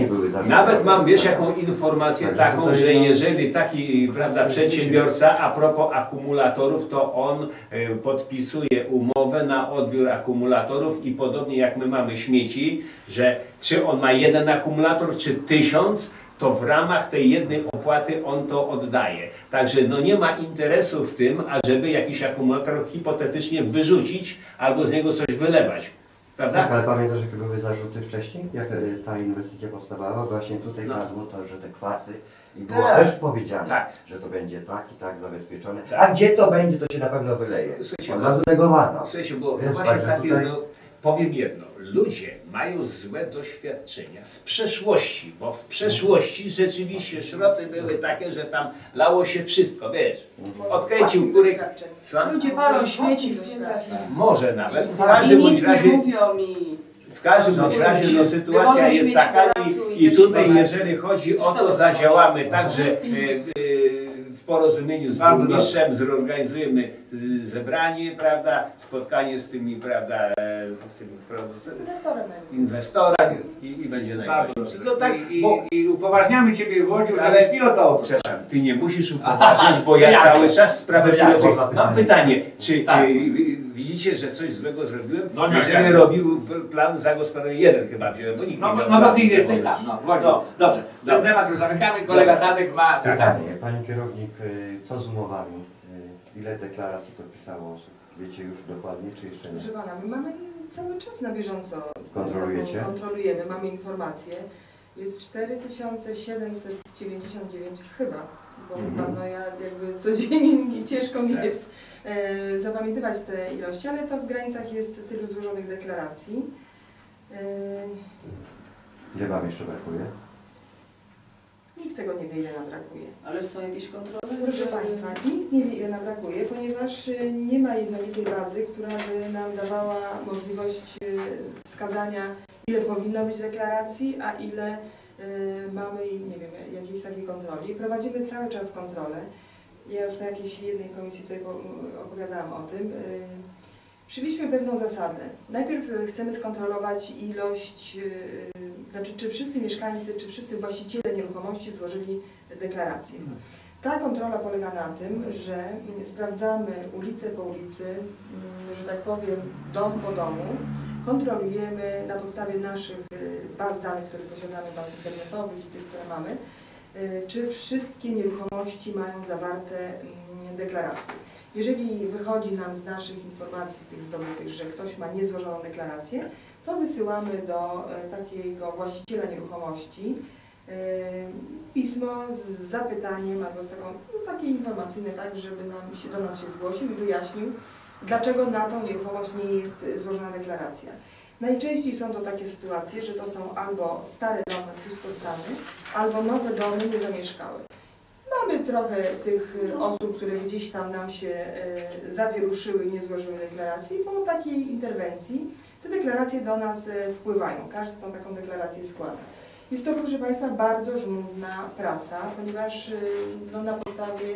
Nawet mam, wiesz, jaką informację
Także
taką, że
no-
jeżeli taki, prawda, przedsiębiorca, a propos akumulatorów, to on e, podpisuje umowę na odbiór akumulatorów i podobnie jak my mamy śmieci, że czy on ma jeden akumulator, czy tysiąc, to w ramach tej jednej opłaty on to oddaje. Także no nie ma interesu w tym, ażeby jakiś akumulator hipotetycznie wyrzucić albo z niego coś wylewać. Prawda?
Tak, ale pamiętasz, jakie były zarzuty wcześniej? Jak e, ta inwestycja powstawała? Właśnie tutaj
No.
padło to, że te kwasy i było
Tak.
też powiedziane,
Tak.
że to będzie tak i tak zabezpieczone.
Tak.
A gdzie to będzie, to się na pewno wyleje.
Słuchajcie,
Od razu negowano.
Słuchajcie, bo
Wiesz,
właśnie tak jest,
tutaj-
no, powiem jedno, ludzie mają złe doświadczenia z przeszłości, bo w przeszłości rzeczywiście szroty były takie, że tam lało się wszystko, wiesz, odkręcił kurek?
Ludzie palą śmieci w piecach
Może nawet, w
i
każdym bądź razie,
mówią mi.
w każdym bądź razie no, sytuacja jest taka i,
i
tutaj jeżeli chodzi o to zadziałamy tak, że e, e, porozumieniu z
Bardzo
burmistrzem zorganizujemy e, zebranie, prawda, spotkanie z tymi, prawda, z tymi producentami,
inwestorem.
inwestorem i, i będzie najważniejsze.
dobrze.
No tak,
I,
bo,
i, I upoważniamy Ciebie Wodziu,
Ale-
pilota auto.
przepraszam, ty nie musisz upoważniać, bo ja cały czas sprawę
No
Mam pytanie, czy
Tak.
e, widzicie, że coś złego zrobiłem?
No nie,
Jeżeli
nie.
robił plan zagospodarowania, jeden chyba wziąłem, bo nikt
No,
nie miał
no bo Ty jesteś tam, no.
No.
Dobrze, ten
Dobra.
temat już zamykamy. Kolega. Tadek ma...
Pytanie, Pani kierownik, y, co z umowami? Y, Ile deklaracji podpisało osób? Wiecie już dokładnie, czy jeszcze nie?
Proszę Pana, my mamy cały czas na bieżąco.
Kontrolujecie?
Kontrolujemy, mamy informacje. Jest 4799 chyba, bo
Mhm.
chyba no ja jakby codziennie ciężko mi
Tak.
jest zapamiętywać te ilości, ale to w granicach jest tylu złożonych deklaracji. E,
Ile Wam jeszcze brakuje?
nikt tego nie wie, ile nam brakuje.
Ale są jakieś kontrole?
Proszę Państwa, nikt nie wie ile nam brakuje, ponieważ y, nie ma jednolitej bazy, która by nam dawała możliwość wskazania ile powinno być deklaracji, a ile mamy i nie wiem, jakiejś takiej kontroli. Prowadzimy cały czas kontrolę. Ja już na jakiejś jednej komisji tutaj po- opowiadałam o tym. Y, Przyjęliśmy pewną zasadę. Najpierw y, chcemy skontrolować ilość, y, znaczy czy wszyscy mieszkańcy, czy wszyscy właściciele nieruchomości złożyli deklarację. Ta kontrola polega na tym, że mm, sprawdzamy ulicę po ulicy, mm, że tak powiem dom po domu, kontrolujemy na podstawie naszych baz danych, które posiadamy, baz internetowych i tych, które mamy, czy wszystkie nieruchomości mają zawarte mm, deklaracje. Jeżeli wychodzi nam z naszych informacji, z tych zdobytych, że ktoś ma niezłożoną deklarację, to wysyłamy do e, takiego właściciela nieruchomości e, pismo z zapytaniem albo z taką, no, takie informacyjne, tak, żeby nam się, do nas się zgłosił i wyjaśnił, dlaczego na tą nieruchomość nie jest złożona deklaracja. Najczęściej są to takie sytuacje, że to są albo stare domy pustostany, albo nowe domy niezamieszkałe. Mamy trochę tych y, osób, które gdzieś tam nam się y, zawieruszyły i nie złożyły deklaracji po takiej interwencji te deklaracje do nas y, wpływają. Każdy tą taką deklarację składa. Jest to, proszę Państwa, bardzo żmudna praca, ponieważ no, na podstawie,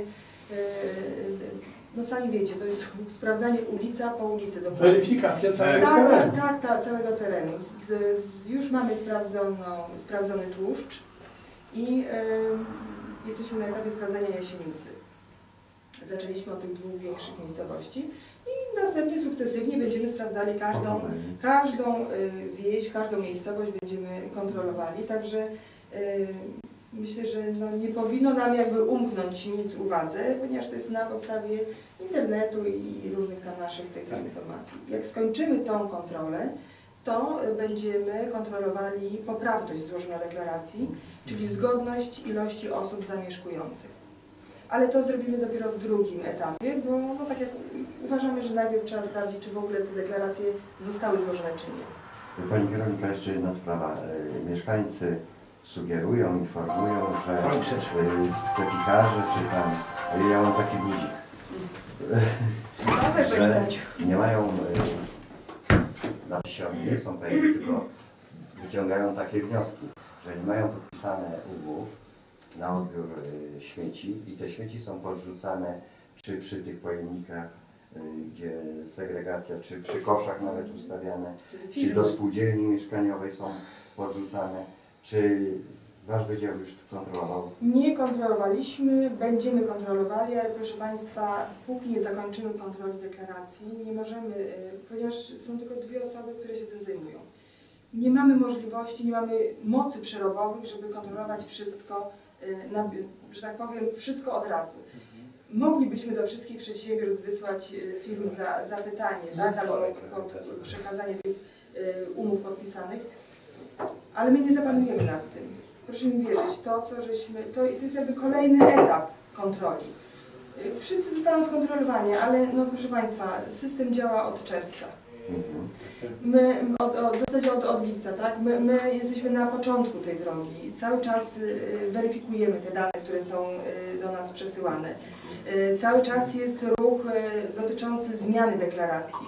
no sami wiecie, to jest sprawdzanie ulica po ulicy. dokładnie.
Weryfikacja całego
Tak, tak,
terenu.
tak, tak, całego terenu. Z, z, już mamy sprawdzoną, sprawdzony tłuszcz i jesteśmy na etapie sprawdzania jasienicy. Zaczęliśmy od tych dwóch większych miejscowości i następnie sukcesywnie będziemy sprawdzali każdą, każdą y, wieś, każdą miejscowość będziemy kontrolowali, także y, myślę, że no, nie powinno nam jakby umknąć nic uwadze, ponieważ to jest na podstawie internetu i różnych tam naszych tych
Tak.
informacji. Jak skończymy tą kontrolę, to będziemy kontrolowali poprawność złożenia deklaracji, czyli zgodność ilości osób zamieszkujących. Ale to zrobimy dopiero w drugim etapie, bo no, tak jak uważamy, że najpierw trzeba sprawdzić, czy w ogóle te deklaracje zostały złożone, czy nie.
Pani kierownika, jeszcze jedna sprawa. E, Mieszkańcy sugerują, informują, że e, sklepikarze czy tam, ja mam taki budzik, że nie mają, e, znaczy się oni nie chcą powiedzieć, tylko wyciągają takie wnioski, że nie mają podpisane umów na odbiór e, śmieci i te śmieci są podrzucane czy przy tych pojemnikach, gdzie segregacja, czy przy koszach nawet ustawiane, czy do spółdzielni mieszkaniowej są podrzucane, czy Wasz Wydział już kontrolował?
Nie kontrolowaliśmy, będziemy kontrolowali, ale proszę Państwa, póki nie zakończymy kontroli deklaracji, nie możemy, y, ponieważ są tylko dwie osoby, które się tym zajmują. Nie mamy możliwości, nie mamy mocy przerobowych, żeby kontrolować wszystko, y, na, że tak powiem, wszystko od razu. Moglibyśmy do wszystkich przedsiębiorstw wysłać y, firm za zapytanie, tak, albo przekazanie tych umów podpisanych, ale my nie zapanujemy nad tym. Proszę mi wierzyć, to co żeśmy, to, to jest jakby kolejny etap kontroli. Wszyscy zostaną skontrolowani, ale no proszę Państwa, system działa od czerwca.
Mhm.
My, od, od, w zasadzie od, od lipca, tak? My, my jesteśmy na początku tej drogi. Cały czas y, weryfikujemy te dane, które są y, do nas przesyłane. Y, cały czas jest ruch dotyczący zmiany deklaracji.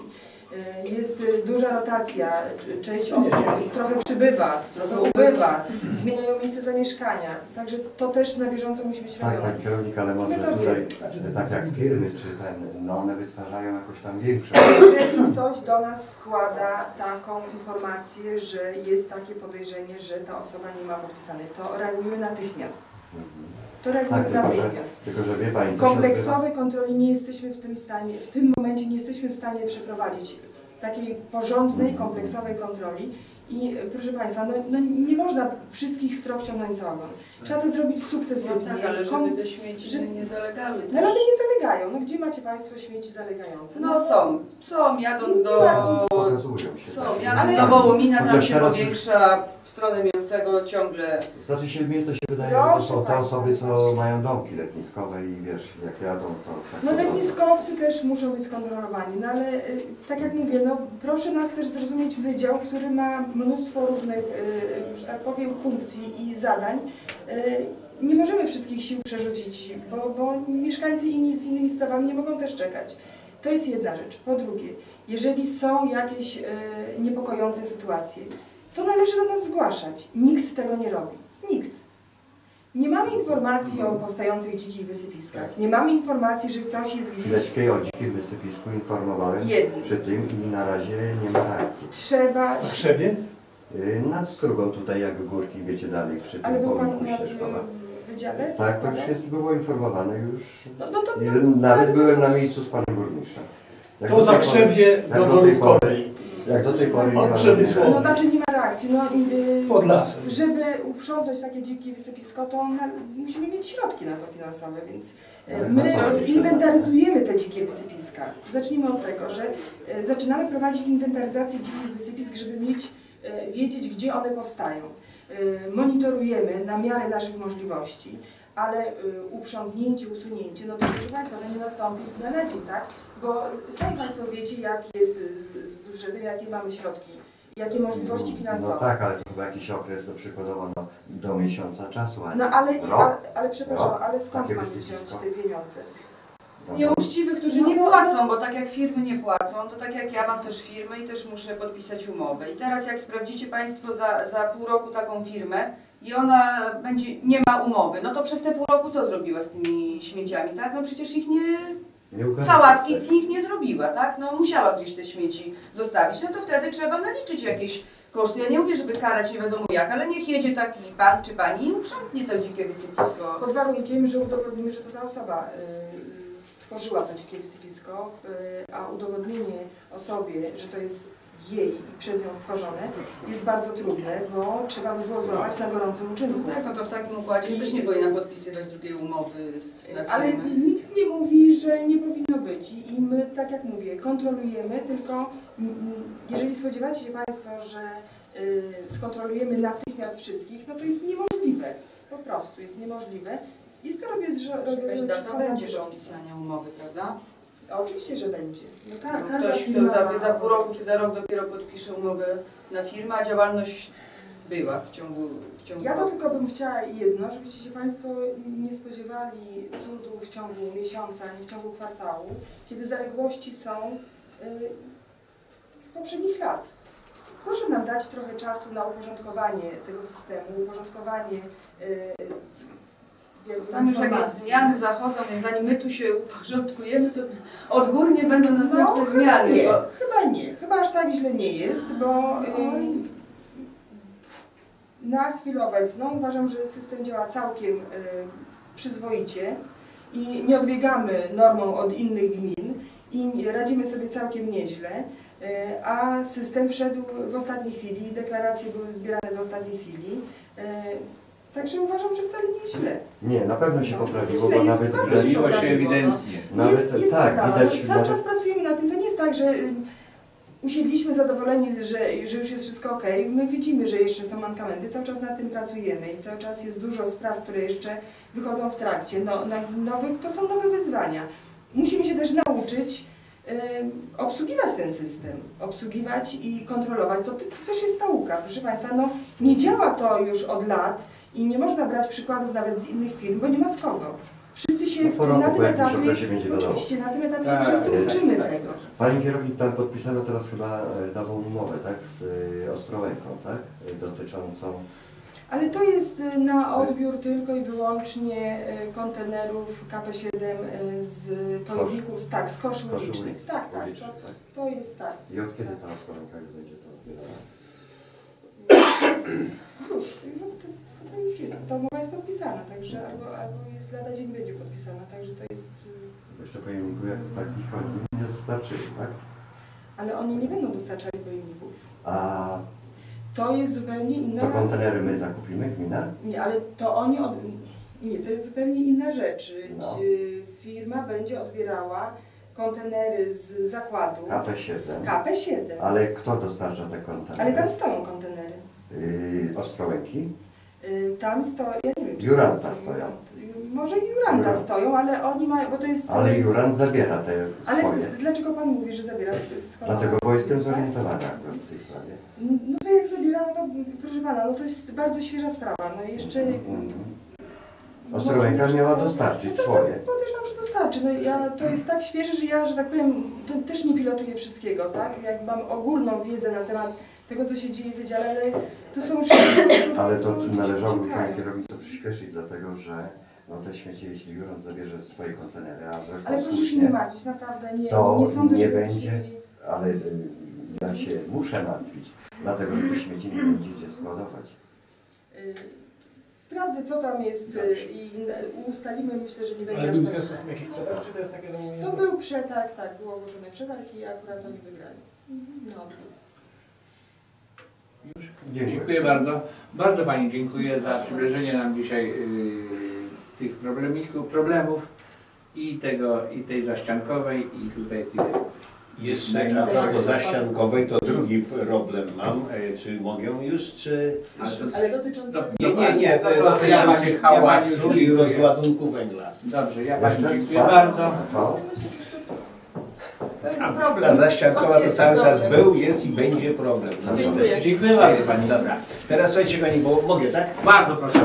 Y, Jest y, duża rotacja, część osób trochę przybywa, trochę ubywa, zmieniają miejsce zamieszkania. Także to też na bieżąco musi być
Tak,
robione.
Pani Kierownik, ale może
My
tutaj, e, tak jak firmy czy ten, no one wytwarzają jakoś tam większą.
Jeżeli ktoś do nas składa taką informację, że jest takie podejrzenie, że ta osoba nie ma podpisanej, to reagujemy natychmiast.
Mhm.
To reagujemy
Tak, tylko że,
natychmiast.
tylko że się odbywa-
Kompleksowej kontroli nie jesteśmy w tym stanie, w tym momencie nie jesteśmy w stanie przeprowadzić takiej porządnej, kompleksowej kontroli. I proszę Państwa, no, no nie można wszystkich strok ciągnąć za ogon. Trzeba to zrobić
No
sukcesywnie.
tak, ale żeby te śmieci
że-
nie zalegały
No ale nie zalegają. No gdzie macie Państwo śmieci zalegające?
No są, są, jadąc do...
Pokazują się.
Są, jadąc
Ale-
do Wołomina, tam się
teraz-
powiększa w stronę Mięsego ciągle.
Znaczy się mnie to się wydaje, że to
Proszę
są te osoby, co mają domki letniskowe i wiesz, jak jadą, to tak
No letniskowcy też muszą być skontrolowani, no ale y, tak jak mówię, no proszę nas też zrozumieć wydział, który ma mnóstwo różnych, y, że tak powiem, funkcji i zadań. Y, Nie możemy wszystkich sił przerzucić, bo, bo mieszkańcy inni z innymi sprawami nie mogą też czekać. To jest jedna rzecz. Po drugie, jeżeli są jakieś y, niepokojące sytuacje, to należy do nas zgłaszać. Nikt tego nie robi. Nikt. Nie mamy informacji o powstających dzikich wysypiskach. Nie mamy informacji, że coś jest gdzieś.
Chwileczkę o dzikim wysypisku informowałem
Jedni.
przy tym i na razie nie ma reakcji.
Trzeba.
W Krzewie?
Yy, Nad strugą tutaj jak górki, wiecie dalej, przy
Ale
tym
był Pan u
pomniku
nas
ścieżkowa.
w wydziale?
Tak, to już jest, było informowane już.
No, no to, no,
Nawet byłem na miejscu z panem burmistrzem. Jak
To
do
za
tej pory-
Krzewie
jak
do
do tej pory,
Borówkowej.
Jak do tej pory nie ma.
No znaczy nie ma reakcji. No, y,
Pod lasem.
żeby uprzątnąć takie dzikie wysypisko, to na, musimy mieć środki na to finansowe, więc y,
Ale
my inwentaryzujemy te dzikie wysypiska. Zacznijmy od tego, że y, zaczynamy prowadzić inwentaryzację dzikich wysypisk, żeby mieć, wiedzieć, gdzie one powstają. Monitorujemy na miarę naszych możliwości, ale y, uprzątnięcie, usunięcie, no to proszę Państwa, to nie nastąpi z dnia na dzień, tak? Bo sami Państwo wiecie, jak jest z, z budżetem, jakie mamy środki, jakie możliwości finansowe.
No tak, ale to chyba jakiś okres, no przykładowo no, do miesiąca czasu, a
No ale,
Rok?
a, ale przepraszam,
Rok?
ale skąd mamy wziąć te pieniądze?
no,
Nieuczciwych, którzy
No
nie
bo-
płacą, bo tak jak firmy nie płacą, to tak jak ja mam też firmę i też muszę podpisać umowę. I teraz jak sprawdzicie Państwo za, za pół roku taką firmę i ona będzie, nie ma umowy, no to przez te pół roku co zrobiła z tymi śmieciami, tak? No przecież ich nie,
nie
sałatki z nich nie zrobiła, tak? No musiała gdzieś te śmieci zostawić, no to wtedy trzeba naliczyć jakieś koszty. Ja nie mówię, żeby karać nie wiadomo jak, ale niech jedzie taki pan czy pani i uprzątnie to dzikie wysypisko.
Pod warunkiem, że udowodnimy, że to ta osoba y, stworzyła to dzikie wysypisko, y, a udowodnienie osobie, że to jest jej przez nią stworzone jest bardzo trudne, bo trzeba by było złamać na gorącym uczynku.
No tak, no to w takim układzie też nie powinna podpisywać drugiej umowy z,
Ale nikt nie mówi, że nie powinno być i my, tak jak mówię, kontrolujemy, tylko jeżeli spodziewacie się Państwo, że y, skontrolujemy natychmiast wszystkich, no to jest niemożliwe. Po prostu jest niemożliwe. Jest to robię, że
Jakaś
robię
data
wszystko
będzie
porządku.
podpisania umowy, prawda?
Oczywiście, że będzie. No tak,
No Ktoś, kto za, za pół roku czy za rok dopiero podpisze umowę na firmę, a działalność była w ciągu, w ciągu
Ja to
roku.
tylko bym chciała jedno, żebyście się Państwo nie spodziewali cudów w ciągu miesiąca, nie w ciągu kwartału, kiedy zaległości są y, z poprzednich lat. Proszę nam dać trochę czasu na uporządkowanie tego systemu, uporządkowanie y,
Tam już jakieś zmiany zachodzą, więc zanim my tu się uporządkujemy, to odgórnie będą następne
No, chyba
zmiany.
nie,
Bo
chyba nie. Chyba aż tak źle nie jest, bo y, na chwilę obecną uważam, że system działa całkiem y, przyzwoicie i nie odbiegamy normą od innych gmin i radzimy sobie całkiem nieźle, y, a system wszedł w ostatniej chwili, deklaracje były zbierane do ostatniej chwili. Y, Także uważam, że wcale nie źle.
Nie, na pewno się poprawiło,
Źle
bo nawet widać,
Zmieniło się
poprawiło, no.
ewidentnie.
nawet
jest, jest
tak,
poprawa.
widać
No, cały
nawet,
czas pracujemy na tym. To nie jest tak, że usiedliśmy zadowoleni, że, że już jest wszystko ok. My widzimy, że jeszcze są mankamenty, cały czas nad tym pracujemy i cały czas jest dużo spraw, które jeszcze wychodzą w trakcie. No, na, nowych, to są nowe wyzwania. Musimy się też nauczyć ym, obsługiwać ten system, obsługiwać i kontrolować. To, to też jest nauka, proszę Państwa. No, nie działa to już od lat i nie można brać przykładów nawet z innych firm, bo nie ma z kogo. Wszyscy się
No,
na tym etapie, oczywiście na tym etapie
Tak,
się wszyscy
tak,
uczymy
tak,
tego.
Pani kierownik, tam podpisano teraz chyba e, nową umowę, tak, z y, Ostrołęką, tak, Y, dotyczącą,
Ale to jest na odbiór tylko i wyłącznie kontenerów KP7 y, z pojemników, z- tak, z koszy ulicznych.
ulic-
Tak, tak, to,
tak.
to jest tak.
I od kiedy ta Ostrołęka już będzie to odbierała?
Już, już, już jest, ta umowa jest podpisana, także albo, albo jest lada dzień będzie podpisana, także to jest... y,
Jeszcze pojemniku jak takich oni nie dostarczyli, tak?
Ale oni nie będą dostarczali pojemników.
A
To jest zupełnie inna...
to kontenery my zakupimy, gmina?
Nie, ale to oni od... Nie, to jest zupełnie inna rzecz.
No.
Ci- Firma będzie odbierała kontenery z zakładu
KP7.
KP7.
Ale kto dostarcza te kontenery?
Ale tam stoją kontenery.
Yy, Ostrołęki?
Y, Tam sto, ja nie wiem, czy
Juranda
tam
stoją.
Może i Juranda
Jurand.
stoją, ale oni mają, bo to jest...
Ale Jurand zabiera te
Ale
swoje.
z, dlaczego Pan mówi, że zabiera z
Dlatego, bo jestem zorientowany akurat w tej sprawie.
No to jak zabiera, no to proszę Pana, no to jest bardzo świeża sprawa. No jeszcze...
Mhm. Ostrołęka
Może
miała dostarczyć
no to,
swoje.
To, podejrzewam, że dostarczy. No ja, to jest tak świeże, że ja, że tak powiem, to też nie pilotuję wszystkiego, tak? Jak mam ogólną wiedzę na temat tego, co się dzieje w wydziale, ale to są już...
Ale to należałoby. Panie kierownicy przyspieszyć, dlatego że no te śmieci, jeśli Jurand zabierze swoje kontenery, a zresztą
Ale proszę się nie martwić, naprawdę. Nie,
To
nie sądzę,
nie będzie. ale y, ja się muszę martwić, dlatego że te śmieci nie będziecie składować.
Y, Sprawdzę, co tam jest y, i ustalimy, myślę, że nie będzie
Ale
aż
był w
tak
związku z tym jakiś przetarg, czy to jest takie zamówienie?
To był przetarg, tak, był ogłoszony przetarg i akurat oni wygrali. No,
Już.
Dziękuję.
Dziękuję bardzo. Bardzo Pani dziękuję za przybliżenie nam dzisiaj yy, tych problemików, problemów i tego, i tej zaściankowej, i tutaj tych
Jeszcze a propos zaściankowej, to drugi problem mam. E, Czy mogę już, czy...
Ale to-
dotyczące...
No,
Nie, nie, nie, to
Ja
dotyczący
ja
hałasu i rozładunku węgla.
Dobrze, ja Pani dziękuję bardzo.
Dwa?
To jest
Problem zaściankowa to cały czas był, jest i będzie problem. No,
Dziękuję.
Dziękuję bardzo Pani.
Dobra, teraz słuchajcie Koni, bo mogę, tak?
Bardzo proszę.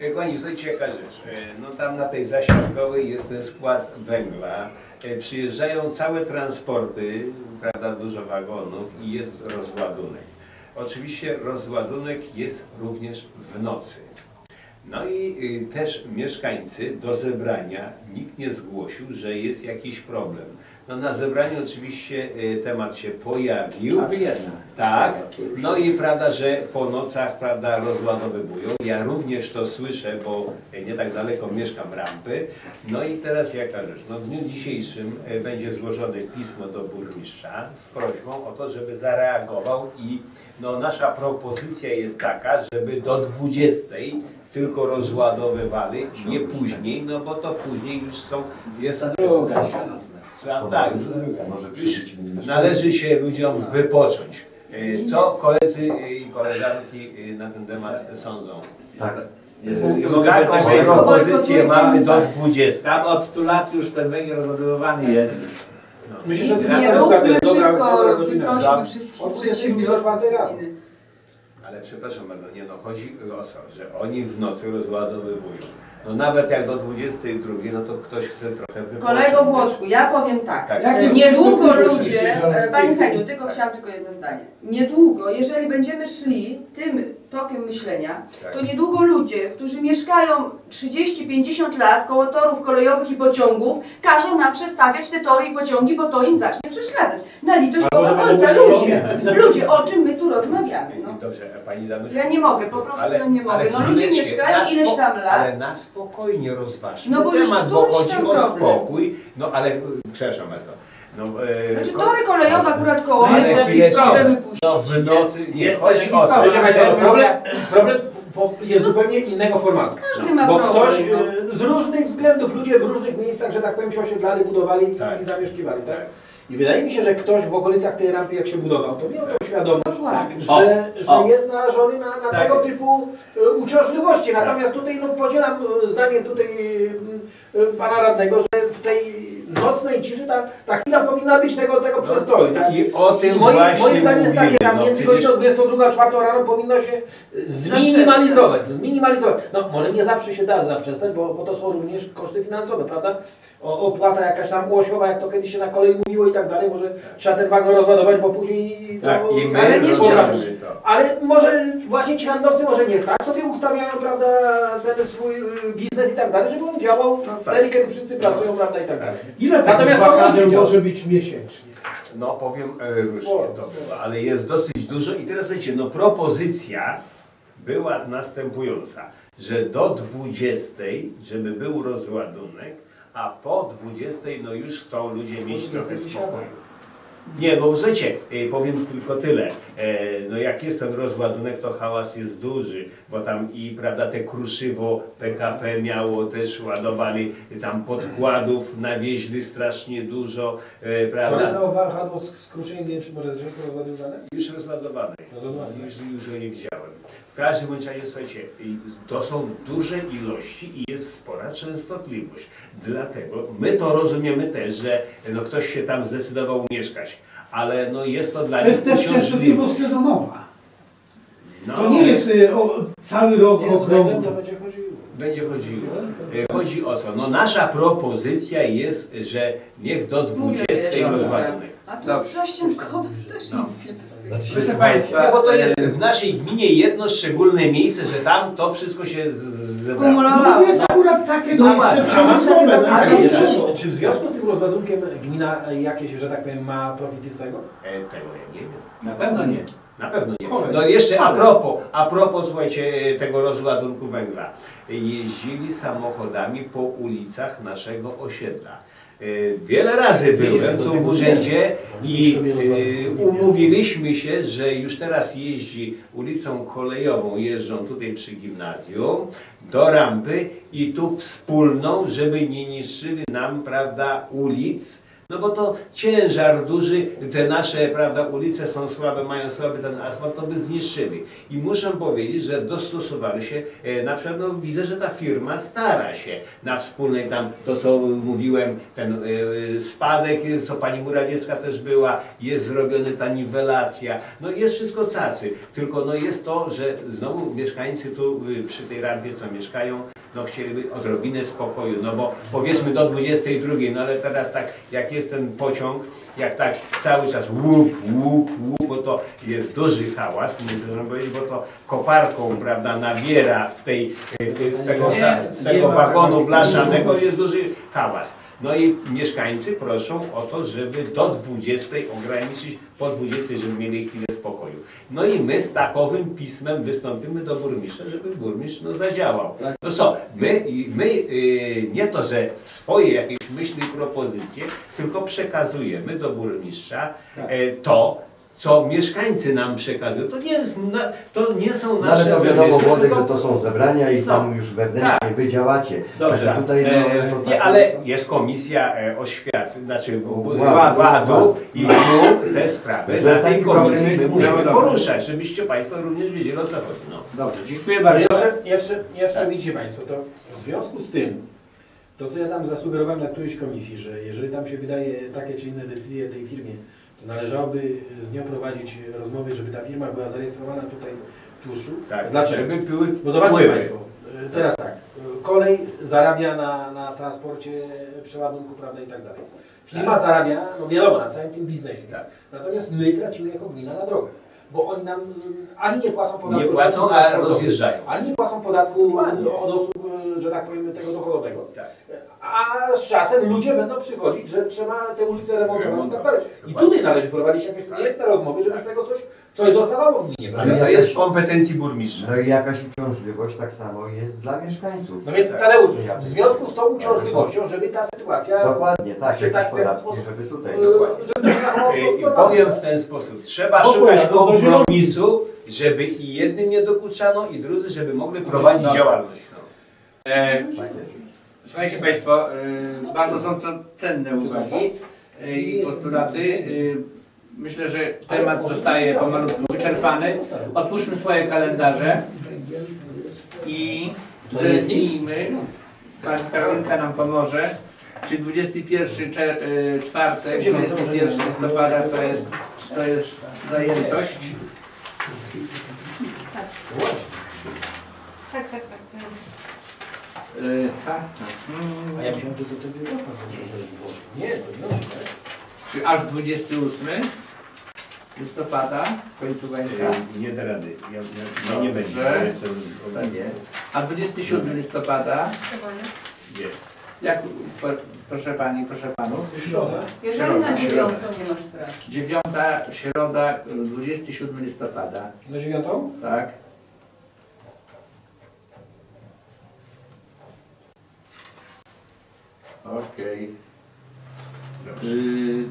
E, Koni, słuchajcie jaka rzecz. E, No tam na tej zaściankowej jest ten skład węgla. E, Przyjeżdżają całe transporty, prawda, dużo wagonów i jest rozładunek. Oczywiście rozładunek jest również w nocy. No i y, też mieszkańcy do zebrania nikt nie zgłosił, że jest jakiś problem. No na zebraniu oczywiście y, temat się pojawił.
Jedna.
Tak, no i prawda, że po nocach, prawda, rozładowywują. Ja również to słyszę, bo nie tak daleko mieszkam rampy. No i teraz jaka rzecz? No w dniu dzisiejszym e, będzie złożone pismo do burmistrza z prośbą o to, żeby zareagował i no nasza propozycja jest taka, żeby do 20 tylko rozładowywali, nie później, no bo to później już są, jest
Druga.
A, tak, należy się ludziom wypocząć. E, Co koledzy i koleżanki e, na ten temat sądzą?
Tak.
Taką propozycję mamy do
nic.
20.
Tam od 100 lat już ten węgiel rozładowywany jest.
Myślę, że
nie
jest
róbmy, wszystko wyprośmy wszystkich
Od 20 do
przedsiębiorców.
4 rano.
Ale przepraszam bardzo, nie no, chodzi o to, że oni w nocy rozładowywują. No nawet jak do 22, no to ktoś chce trochę wypocząć.
Kolego Włodku, ja powiem tak.
Tak.
Niedługo ludzie,
jeszcze,
e, Pani Heniu, tylko chciałam tylko jedno zdanie. Niedługo, jeżeli będziemy szli tym tokiem myślenia,
Tak.
to niedługo ludzie, którzy mieszkają 30-50 lat koło torów kolejowych i pociągów, każą nam przestawiać te tory i pociągi, bo to im zacznie przeszkadzać. Na litość Boga Ojca, ludzie, ludzie, o czym my tu rozmawiamy, no.
Dobrze, pani?
Ja nie mogę, po prostu no nie mogę. No ludzie mieszkają ileś tam lat.
Ale na spokojnie rozważmy
No bo już
temat, bo chodzi o
problem.
spokój. No ale, y, przepraszam bardzo. No, e,
Znaczy tory kolejowe akurat koło
No jest
to
problem.
możemy puścić.
no, w nocy, nie,
Jest
chodzi o
Ale-
problem, problem po- jest zupełnie innego formatu.
Każdy ma
Bo
problem.
ktoś
no.
y, z różnych względów, ludzie w różnych miejscach, że tak powiem, się osiedlali, budowali i-
Tak.
i zamieszkiwali, tak?
Tak.
I wydaje mi się, że ktoś w okolicach tej rampy, jak się budował, to miał tą świadomość,
Dokładnie.
że,
O,
że
o.
jest narażony na, na
Tak
tego
jest.
typu y, uciążliwości. Natomiast tutaj no, podzielam y, zdanie tutaj y, pana radnego, że w tej nocnej ciszy ta, ta chwila powinna być tego, tego przestoju. Tak?
I o tym
moje,
właśnie
moje zdanie jest takie, tam
no,
między
przecież-
godziną 22 a 4 rano powinno się zminimalizować, zminimalizować. No może nie zawsze się da zaprzestać, bo, bo to są również koszty finansowe, prawda? O, opłata jakaś tam łosiowa, jak to kiedyś się na kolei mówiło i tak dalej, może trzeba ten wagon rozładować, bo później to...
Tak, i my
ale, nie
to.
ale może właśnie ci handlowcy może niech tak sobie ustawiają, prawda, ten swój y, biznes i tak dalej, żeby on działał
tak.
wtedy, kiedy wszyscy pracują, prawda, i tak dalej.
Ile
Natomiast musi
może być miesięcznie?
No powiem e, różnie,
Sporo,
to,
sporo.
ale jest dosyć dużo i teraz wiecie, no propozycja była następująca, że do 20, żeby był rozładunek, a po 20 no już chcą ludzie mieć trochę
20
spokoju. Nie, bo słuchajcie, e, powiem tylko tyle. E, no jak jest ten rozładunek, to hałas jest duży, bo tam i prawda te kruszywo PKP miało też ładowali tam podkładów, nawieźli strasznie dużo, e,
Czy one
prawda?
wahadło z, z kruszeniem, nie wiem, czy może jest to rozładowane?
Już rozładowane.
Rozładowane.
Już, już go nie widziałem. W każdym bądź razie, słuchajcie, to są duże ilości i jest spora częstotliwość. Dlatego my to rozumiemy też, że no, ktoś się tam zdecydował mieszkać, ale no, jest to dla
To jest
nich
też częstotliwość sezonowa.
No,
To nie jest y, o, cały rok okrągły.
to będzie chodziło.
Będzie chodziło. E, Chodzi o co? No nasza propozycja jest, że niech do 20
Mówię,
rozładunek.
A tu
Dobrze.
zaściankowe też
No.
nic nie pasuje.
Proszę Państwa,
bo to jest w naszej gminie jedno szczególne miejsce, że tam to wszystko się z- z- zebrało.
No
Skumulowało.
to jest akurat takie
No
miejsce
ładnie.
przemysłowe.
Ale
no,
czy, w związku z tym rozładunkiem gmina jakieś, że tak powiem, ma profity z tego?
E, Tego ja nie wiem.
na pewno nie.
Na pewno nie.
Cholera.
No jeszcze a propos, a propos słuchajcie, e, tego rozładunku węgla. Jeździli samochodami po ulicach naszego osiedla. E, Wiele razy byłem tu w urzędzie i e, umówiliśmy się, że już teraz jeździ ulicą kolejową, jeżdżą tutaj przy gimnazjum do rampy i tu wspólną, żeby nie niszczyli nam, prawda, ulic. No bo to ciężar duży, te nasze, prawda, ulice są słabe, mają słaby ten asfalt, to by zniszczyli. I muszę powiedzieć, że dostosowali się, e, na przykład no, widzę, że ta firma stara się. Na wspólnej tam, to co mówiłem, ten e, spadek, jest, co pani Murawiecka też była, jest zrobiona ta niwelacja, no jest wszystko cacy, tylko no jest to, że znowu mieszkańcy tu y, przy tej rampie, co mieszkają, no chcieliby odrobinę spokoju, no bo powiedzmy do 22, no ale teraz tak, jak jest ten pociąg, jak tak cały czas łup, łup, łup, bo to jest duży hałas, muszę powiedzieć, bo to koparką, prawda, nabiera w tej, e, z tego, z tego wagonu blaszanego jest duży hałas. No i mieszkańcy proszą o to, żeby do 20 ograniczyć, po 20, żeby mieli chwilę. No i my z takowym pismem wystąpimy do burmistrza, żeby burmistrz no, zadziałał. No co, my, my y, nie to, że swoje jakieś myśli i propozycje, tylko przekazujemy do burmistrza e, to, co mieszkańcy nam przekazują. To nie, jest, to nie są
No,
nasze
ale to wiadomo
tylko-
że to są zebrania i tam
No.
już wewnętrznie wy działacie.
Dobrze,
Także tutaj no,
e,
to
nie,
tak-
ale jest komisja e, oświaty, znaczy
Ładu,
ładu
ładu.
i tu te sprawy
Że
na tej komisji my musimy poruszać, żebyście Państwo również wiedzieli o co chodzi. No.
Dobrze, dziękuję bardzo.
Jeszcze, jeszcze, jeszcze widzicie Państwo, to w związku z tym, to co ja tam zasugerowałem na którejś komisji, że jeżeli tam się wydaje takie czy inne decyzje tej firmie, należałoby z nią prowadzić rozmowy, żeby ta firma była zarejestrowana tutaj w Tłuszczu.
Tak,
Dlaczego?
żeby były
Bo zobaczcie
wpływy.
Państwo, y, teraz tak, kolej zarabia na, na transporcie przeładunku, prawda, i tak dalej. Firma
Tak.
zarabia no, wieloma na całym tym biznesie.
Tak.
Natomiast my tracimy jako gmina na drogę. Bo oni nam y, ani nie płacą podatku
Nie płacą, a rozjeżdżają.
ani nie płacą podatku od osób, y, że tak powiem, tego dochodowego.
Tak.
A z czasem ludzie będą przychodzić, że trzeba te ulice remontować i tak dalej. I tutaj należy prowadzić jakieś umiejętne rozmowy, żeby z tego coś, coś zostawało w gminie.
Ale
prawda?
to jest w kompetencji burmistrza.
No i jakaś uciążliwość tak samo jest dla mieszkańców.
No więc
Tak.
Tadeusz, w związku z tą uciążliwością, żeby ta sytuacja
Dokładnie, tak,
Się
jakieś
tak
podatki,
sposób-
żeby tutaj...
y, żeby w
I powiem w ten sposób, trzeba szukać kompromisu, żeby i jednym nie dokuczano, i drudzy, żeby mogli prowadzić działalność. No.
E,
Tak.
Słuchajcie Państwo, e, bardzo są to cenne uwagi e, i postulaty. E, Myślę, że temat zostaje pomalutku wyczerpany. Otwórzmy swoje kalendarze i zerknijmy. Pani Karolinka nam pomoże. Czy 21 cze- e, czwartek, 21 listopada to jest, to jest zajętość?
Tak, tak, tak.
E, tak, tak.
A ja myślałem, że to to biuro Nie, to nie.
Czy aż 28 listopada, końcóweczka.
E, Nie da rady. Ja, ja, ja nie będzie. Ja jestem,
Tak. A 27 listopada,
jest.
jak, po, proszę Pani, proszę Panów,
Środa.
Jeżeli na
Środa.
dziewiątą nie ma sprawy.
dziewiąta środa, 27 listopada,
Na dziewiątą?
tak? Okej. Y,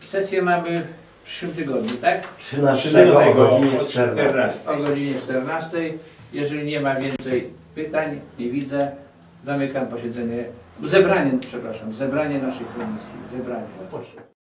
Sesję mamy w przyszłym tygodniu, tak?
13 o godzinie
o
14.
14.
O godzinie 14. Jeżeli nie ma więcej pytań, nie widzę, zamykam posiedzenie, zebranie, przepraszam, zebranie naszej komisji, zebranie.